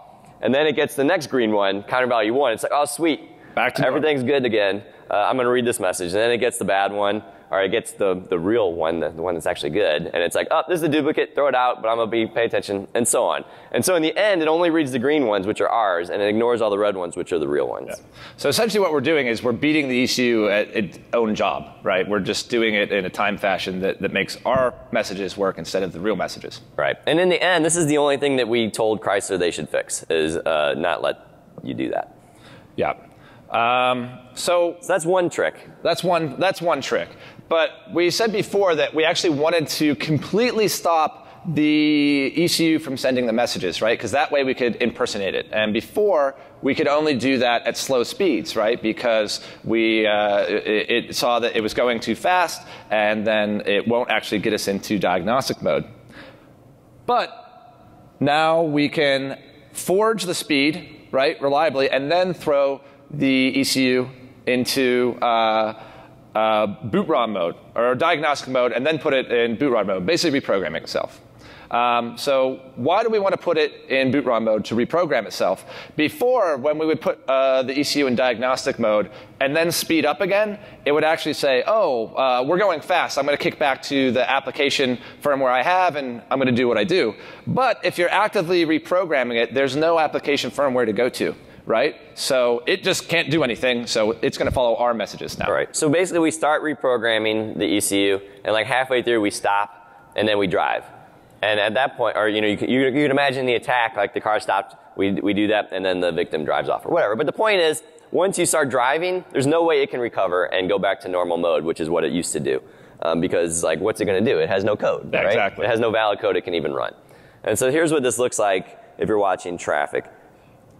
And then it gets the next green one, counter value one. It's like, oh, sweet. Back to Everything's good again. Uh, I'm going to read this message. And then it gets the bad one, or it gets the, the real one, the, the one that's actually good. And it's like, oh, this is a duplicate, throw it out, but I'm going to be, pay attention, and so on. And so in the end, it only reads the green ones, which are ours, and it ignores all the red ones, which are the real ones. So essentially, what we're doing is we're beating the ECU at its own job, right? We're just doing it in a time fashion that, that makes our messages work instead of the real messages. Right. And in the end, this is the only thing that we told Chrysler they should fix, is uh, not let you do that. Yeah. Um, so So that's one trick. that's one. That's one trick. But we said before that we actually wanted to completely stop the ECU from sending the messages, right? Because that way we could impersonate it. And before we could only do that at slow speeds, right? Because we uh, it, it saw that it was going too fast, and then it won't actually get us into diagnostic mode. But now we can forge the speed, right, reliably, and then throw the ECU into uh, uh, boot ROM mode or diagnostic mode, and then put it in boot ROM mode, basically reprogramming itself. Um, so why do we want to put it in boot ROM mode to reprogram itself? Before, when we would put uh, the ECU in diagnostic mode and then speed up again, it would actually say, oh, uh, we're going fast. I'm going to kick back to the application firmware I have, and I'm going to do what I do. But if you're actively reprogramming it, there's no application firmware to go to, right? So it just can't do anything, so it's going to follow our messages now. Right. So basically, we start reprogramming the ECU, and like halfway through, we stop, and then we drive. And at that point, or you know, you can, you, you can imagine the attack, like the car stopped, we, we do that, and then the victim drives off, or whatever. But the point is, once you start driving, there's no way it can recover and go back to normal mode, which is what it used to do. Um, because like, what's it going to do? It has no code, right? exactly. It has no valid code it can even run. And so here's what this looks like if you're watching traffic.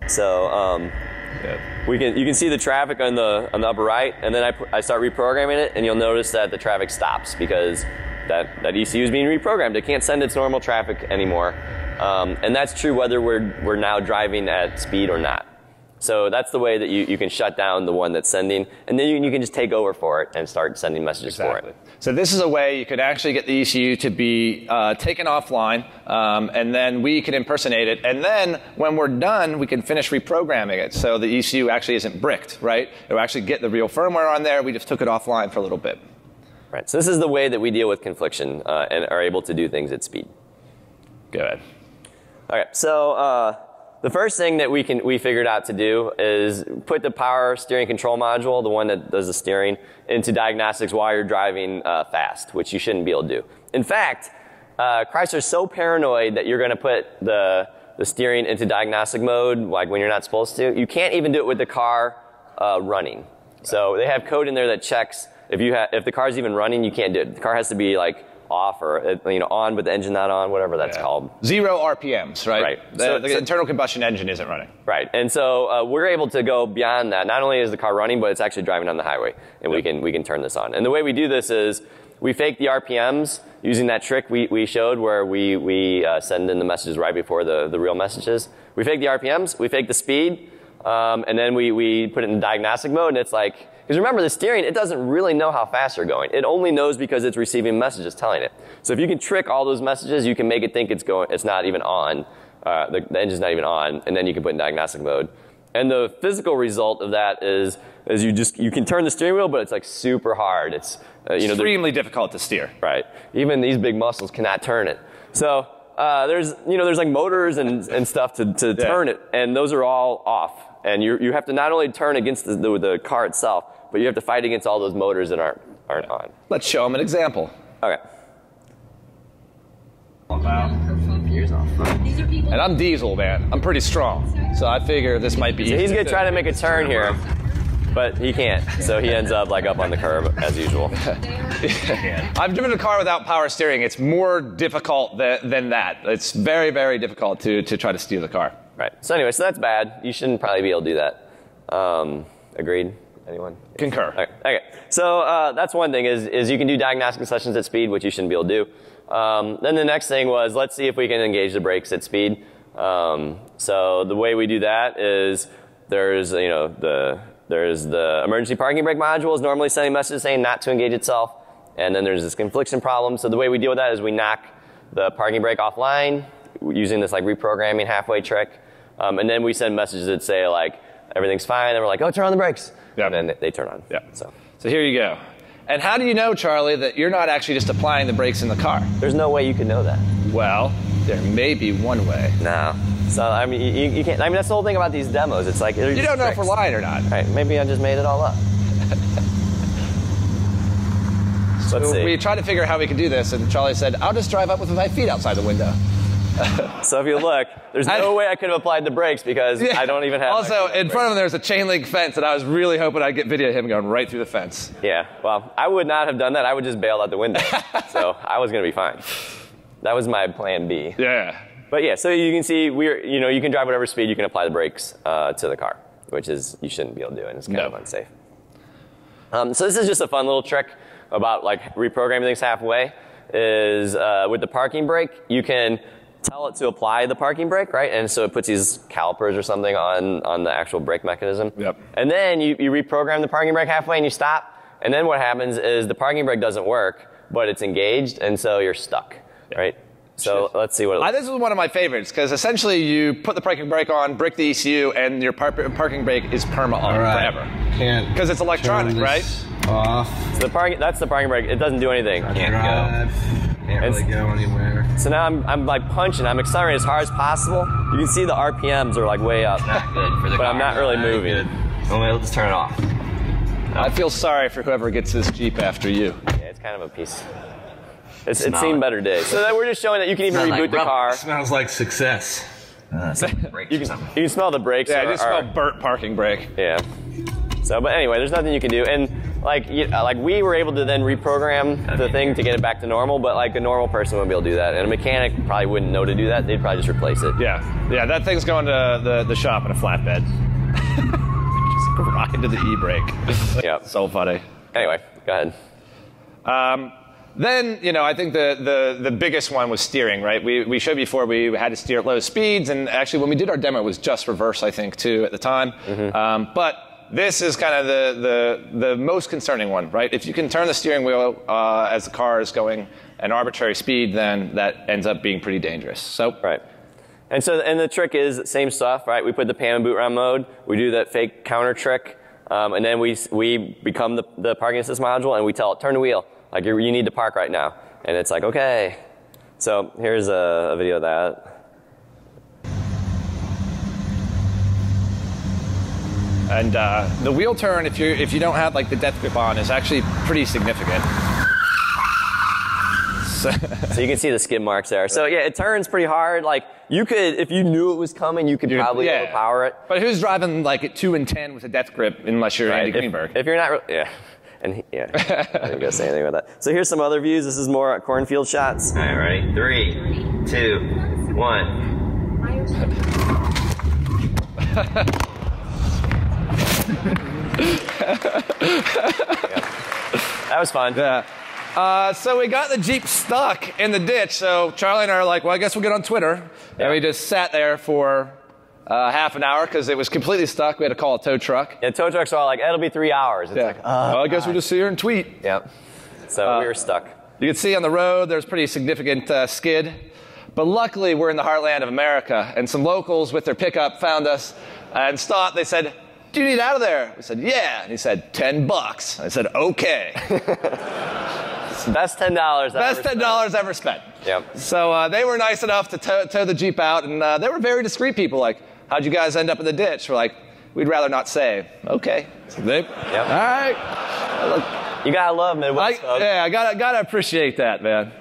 So um, we can you can see the traffic on the on the upper right, and then I, I start reprogramming it, and you'll notice that the traffic stops because that, that ECU is being reprogrammed. It can't send its normal traffic anymore, um, and that's true whether we're we're now driving at speed or not. So that's the way that you, you can shut down the one that's sending, and then you, you can just take over for it and start sending messages for it. So this is a way you could actually get the ECU to be uh, taken offline, um, and then we can impersonate it. And then when we're done, we can finish reprogramming it. So the ECU actually isn't bricked, right? It'll actually get the real firmware on there. We just took it offline for a little bit. Right. So this is the way that we deal with confliction uh, and are able to do things at speed. Good. Okay, so uh, the first thing that we can we figured out to do is put the power steering control module, the one that does the steering, into diagnostics while you're driving uh, fast, which you shouldn't be able to do. In fact, uh, Chrysler's so paranoid that you're going to put the the steering into diagnostic mode, like when you're not supposed to. You can't even do it with the car uh, running. So they have code in there that checks if you ha- if the car's even running, you can't do it. The car has to be like off or uh, you know on, but the engine not on, whatever that's called. Zero RPMs, right? Right. The, So- the so- internal combustion engine isn't running. Right, and so uh, we're able to go beyond that. Not only is the car running, but it's actually driving on the highway, and we can we can turn this on. And the way we do this is we fake the RPMs using that trick we, we showed, where we we uh, send in the messages right before the the real messages. We fake the RPMs, we fake the speed, um, and then we we put it in diagnostic mode, and it's like. Because remember, the steering, it doesn't really know how fast you're going. It only knows because it's receiving messages telling it. So if you can trick all those messages, you can make it think it's going, it's not even on, uh, the, the engine's not even on, and then you can put in diagnostic mode. And the physical result of that is is you just you can turn the steering wheel, but it's like super hard. It's uh, you know Extremely difficult to steer. right. Even these big muscles cannot turn it. So uh, there's you know there's like motors and, and stuff to, to Yeah. turn it, and those are all off. And you you have to not only turn against the, the, the car itself, but you have to fight against all those motors that aren't aren't on. Let's show them an example. Okay. And I'm diesel, man. I'm pretty strong. So I figure this might be So he's gonna try to make a turn here, but he can't. So he ends up like up on the curb as usual. I've driven a car without power steering. It's more difficult than, than that. It's very, very difficult to, to try to steer the car. Right. So anyway, so that's bad. You shouldn't probably be able to do that. Um, agreed. Anyone? Concur. Okay. okay. So uh, that's one thing is, is you can do diagnostic sessions at speed, which you shouldn't be able to do. Um, then the next thing was let's see if we can engage the brakes at speed. Um, so the way we do that is there's you know the there's the emergency parking brake module is normally sending messages saying not to engage itself, and then there's this confliction problem. So the way we deal with that is we knock the parking brake offline using this like reprogramming halfway trick, um, and then we send messages that say like everything's fine, and we're like oh turn on the brakes, Yeah. and then they- they turn on. Yeah. So. So here you go. And how do you know, Charlie, that you're not actually just applying the brakes in the car? There's no way you can know that. Well, there may be one way. No. So I mean, you, you can't. I mean, that's the whole thing about these demos. It's like You don't know if we're lying or not. Right? Maybe I just made it all up. See. We tried to figure out how we could do this, and Charlie said, I'll just drive up with my feet outside the window. So if you look, there's I- no way I could have applied the brakes because I don't even have. Also, in front of him, there's a chain link fence, and I was really hoping I'd get video of him going right through the fence. Yeah. Well, I would not have done that. I would just bail out the window. so I was gonna be fine. That was my plan B. Yeah. But yeah, so you can see we're you know you can drive whatever speed you can apply the brakes uh, to the car, which is you shouldn't be able to do, and it's kind No. of unsafe. Um, so this is just a fun little trick about like reprogramming things halfway. Is uh, with the parking brake you can tell it to apply the parking brake, right? And so it puts these calipers or something on on the actual brake mechanism. Yep. And then you, you reprogram the parking brake halfway and you stop. And then what happens is the parking brake doesn't work, but it's engaged, and so you're stuck, right? So let's see what. It I, looks this is one of my favorites because essentially you put the parking brake on, brick the ECU, and your par- parking brake is perma on All right. forever. Can't 'Cause it's electronic, turn this Off. The parking, that's the parking brake. It doesn't do anything. Can't drive. Can't It's- really go anywhere. So now I'm, I'm like punching. I'm accelerating as hard as possible. You can see the RPMs are like way up. Not good for the But car. I'm not really Not moving. good. Well, maybe we'll turn it off. I feel sorry for whoever gets this Jeep after you. Yeah, it's kind of a piece. It's, it's Smell seen better days. So that we're just showing that you can even reboot like the rubber. car. Smells like success. Uh, some brakes You can, you can smell the brakes. Yeah, I are- just are- smell burnt parking brake. Yeah. So, but anyway, there's nothing you can do, and like, you, like we were able to then reprogram the thing to get it back to normal, but like a normal person wouldn't be able to do that, and a mechanic probably wouldn't know to do that. They'd probably just replace it. Yeah, yeah, that thing's going to the, the shop in a flatbed. just right into the e-brake. Yeah. So funny. Anyway, go ahead. Then, you know, I think the, the, the biggest one was steering, right? We, we showed before we had to steer at low speeds, and actually when we did our demo, it was just reverse, I think, too, at the time. Um, but this is kind of the, the, the most concerning one, right? If you can turn the steering wheel uh, as the car is going an arbitrary speed, then that ends up being pretty dangerous. So, Right. And so, and the trick is same stuff, right? We put the PAM in boot round mode. We do that fake counter trick, um, and then we we become the, the parking assist module, and we tell it turn the wheel, like you you need to park right now, and it's like okay. So here's a, a video of that. And uh, the wheel turn, if you if you don't have like the death grip on, is actually pretty significant. So, So you can see the skid marks there. So yeah, it turns pretty hard. Like you could, if you knew it was coming, you could probably yeah. overpower it. But who's driving like at two and ten with a death grip unless you're Andy If- Greenberg? If, you're not, re- yeah, and he- yeah, I didn't gonna say anything about that. So here's some other views. This is more cornfield shots. All right, ready? Three, two, one. That was fun. Yeah. Uh, so we got the Jeep stuck in the ditch. So Charlie and I are like, well, I guess we'll get on Twitter. Yeah. And we just sat there for uh, half an hour because it was completely stuck. We had to call a tow truck. Yeah, tow trucks are like, it'll be three hours. It's like, oh, well, I guess we'll just sit here and tweet. yeah. So Uh, we were stuck. You can see on the road there's pretty significant uh, skid. But luckily, we're in the heartland of America, and some locals with their pickup found us and stopped. They said, "Do you need out of there?" We said, "Yeah." And he said, 10 bucks." I said, "Okay." Best ten dollars. Best ten dollars ever spent. Yep. So uh, they were nice enough to tow, tow the jeep out, and uh, they were very discreet people. Like, how'd you guys end up in the ditch? We're like, we'd rather not say. Okay. So they, Yep. All right. You gotta love I, Midwest. folks. yeah, I gotta gotta appreciate that, man.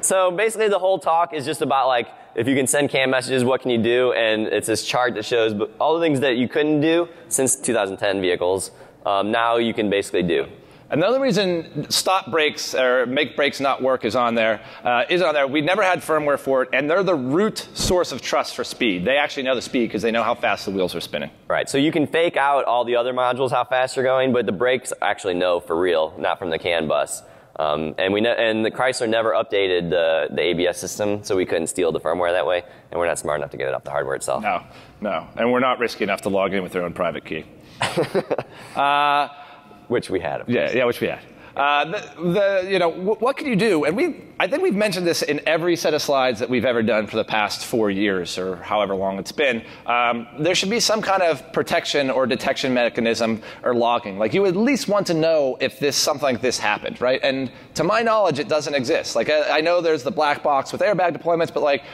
So basically, the whole talk is just about like if you can send cam messages, what can you do? And it's this chart that shows all the things that you couldn't do since 2010 vehicles. Um, now you can basically do. Another reason stop brakes or make brakes not work is on there. Uh, is on there. We never had firmware for it, and they're the root source of trust for speed. They actually know the speed because they know how fast the wheels are spinning. Right. So you can fake out all the other modules how fast you're going, but the brakes actually know for real, not from the CAN bus. Um, and we ne- and the Chrysler never updated the, the ABS system, so we couldn't steal the firmware that way, and we're not smart enough to get it off the hardware itself. No, no, and we're not risky enough to log in with their own private key. Which we had. Of Yeah, yeah, which we had. Uh, the, the, you know, wh- what can you do? And we, I think we've mentioned this in every set of slides that we've ever done for the past four years or however long it's been. Um, there should be some kind of protection or detection mechanism or logging. Like you at least want to know if this something like this happened, right? And to my knowledge, it doesn't exist. Like I, I know there's the black box with airbag deployments, but like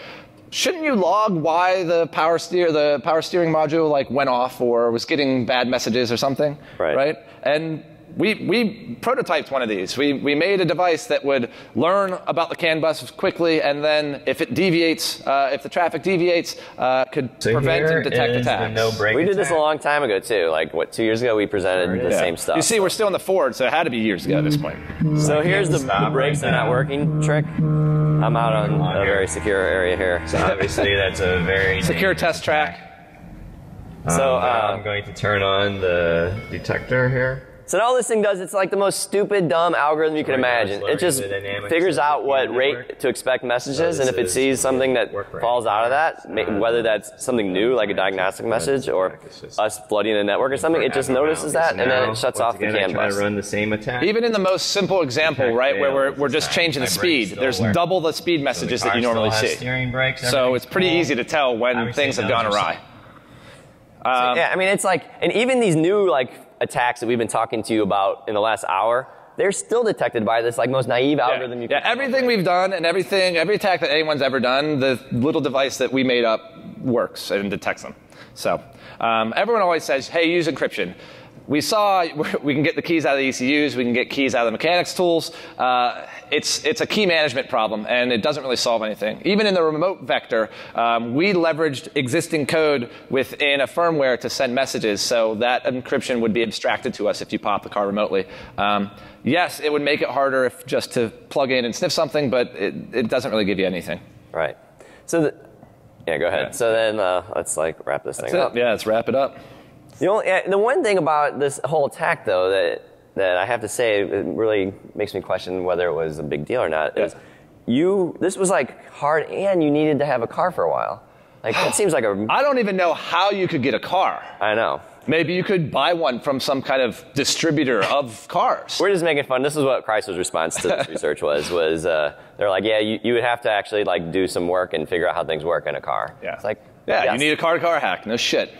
shouldn't you log why the power steer the power steering module like went off or was getting bad messages or something Right. right and we, we prototyped one of these. We, we made a device that would learn about the CAN bus quickly, and then if it deviates, uh, if the traffic deviates, uh, could So prevent and detect attacks. no brake We did this a long time ago too. Like what, two years ago, we presented the Yeah. same stuff. You see, we're still in the Ford, so it had to be years ago at this point. so here's the, the brakes right are not working trick. I'm out on On a here. very secure area here. So obviously that's a very Secure test track. So, Um, uh, I'm going to turn on the detector here. So all this thing does, it's like the most stupid, dumb algorithm you can Right imagine. It just figures out what rate network. to expect messages, So and if it sees something that falls out of that, ma- whether that's something new, like a diagnostic message, or us flooding the network or something, it just notices that, and then it shuts off the again, CAN bus. run the same attack. Even in the most simple example, right, where we're, we're just changing the speed, there's double the speed messages that you normally see. So it's pretty easy to tell when things have gone awry. Um, yeah, I mean, it's like, and even these new like attacks that we've been talking to you about in the last hour, they're still detected by this like most naive algorithm you can. up everything we've done and everything, every attack that anyone's ever done, the little device that we made up works and detects them. So um, everyone always says, "Hey, use encryption." We saw we can get the keys out of the ECUs, we can get keys out of the mechanics tools. Uh, it's it's a key management problem, and it doesn't really solve anything. Even in the remote vector, um, we leveraged existing code within a firmware to send messages, so that encryption would be abstracted to us if you pop the car remotely. Um, yes, it would make it harder if just to plug in and sniff something, but it, it doesn't really give you anything. Right. So, the, yeah, go ahead. So then uh, let's like wrap this thing up. Yeah, let's wrap it up. The, only, the one thing about this whole attack, though, that that I have to say it really makes me question whether it was a big deal or not is you. This was like hard, and you needed to have a car for a while. Like that seems like a. I don't even know how you could get a car. I know. Maybe you could buy one from some kind of distributor of cars. We're just making fun. This is what Chrysler's response to this research was. Was uh, they're like, yeah, you, you would have to actually like do some work and figure out how things work in a car. Yeah. It's like, yeah, yes. you need a car to car hack. No shit.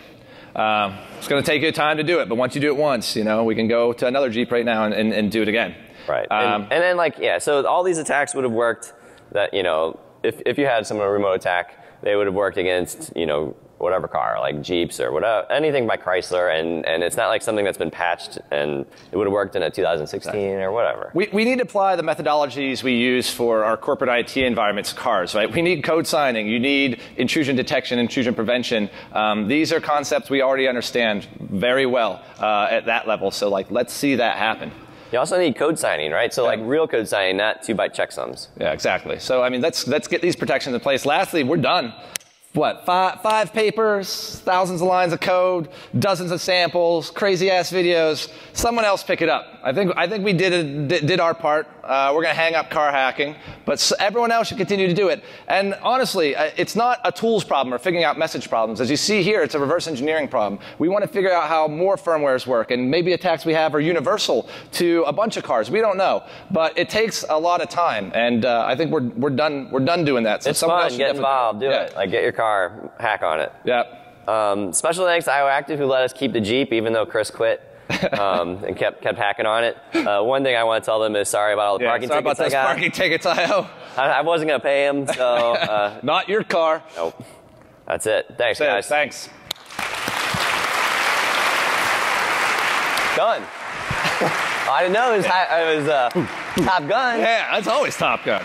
Um, it's going to take you time to do it, but once you do it once, you know, we can go to another Jeep right now and, and, and do it again. Right. Um, and, and then like yeah, so all these attacks would have worked. That you know, if if you had some remote attack, they would have worked against you know whatever car, like Jeeps or whatever, anything by Chrysler, and and it's not like something that's been patched and it would have worked in a 2016 or whatever. We, we need to apply the methodologies we use for our corporate IT environments, cars, right? We need code signing. You need intrusion detection, intrusion prevention. Um, these are concepts we already understand very well uh, at that level. So, like, let's see that happen. You also need code signing, right? So like real code signing, not two byte checksums. Yeah, exactly. So, I mean, let's let's get these protections in place. Lastly, we're done. What five, five papers, thousands of lines of code, dozens of samples, crazy ass videos. Someone else pick it up. I think I think we did did, did our part. Uh, we're gonna hang up car hacking, but s- everyone else should continue to do it. And honestly, uh, it's not a tools problem or figuring out message problems. As you see here, it's a reverse engineering problem. We want to figure out how more firmwares work, and maybe attacks we have are universal to a bunch of cars. We don't know, but it takes a lot of time, and uh, I think we're we're done we're done doing that. So It's fun. Get involved. Do Yeah. it. Like get your car, hack on it. Yeah. Um, special thanks to IOActive who let us keep the Jeep even though Chris quit um, and kept kept hacking on it. Uh, one thing I want to tell them is sorry about all the Yeah, parking sorry about tickets I got. parking tickets, IO. I, I wasn't gonna pay them, so uh, Not your car. nope. That's it. Thanks, Says, guys. Thanks. Done. I didn't know it was, hi- it was uh, Top Gun. Yeah, that's always Top Gun.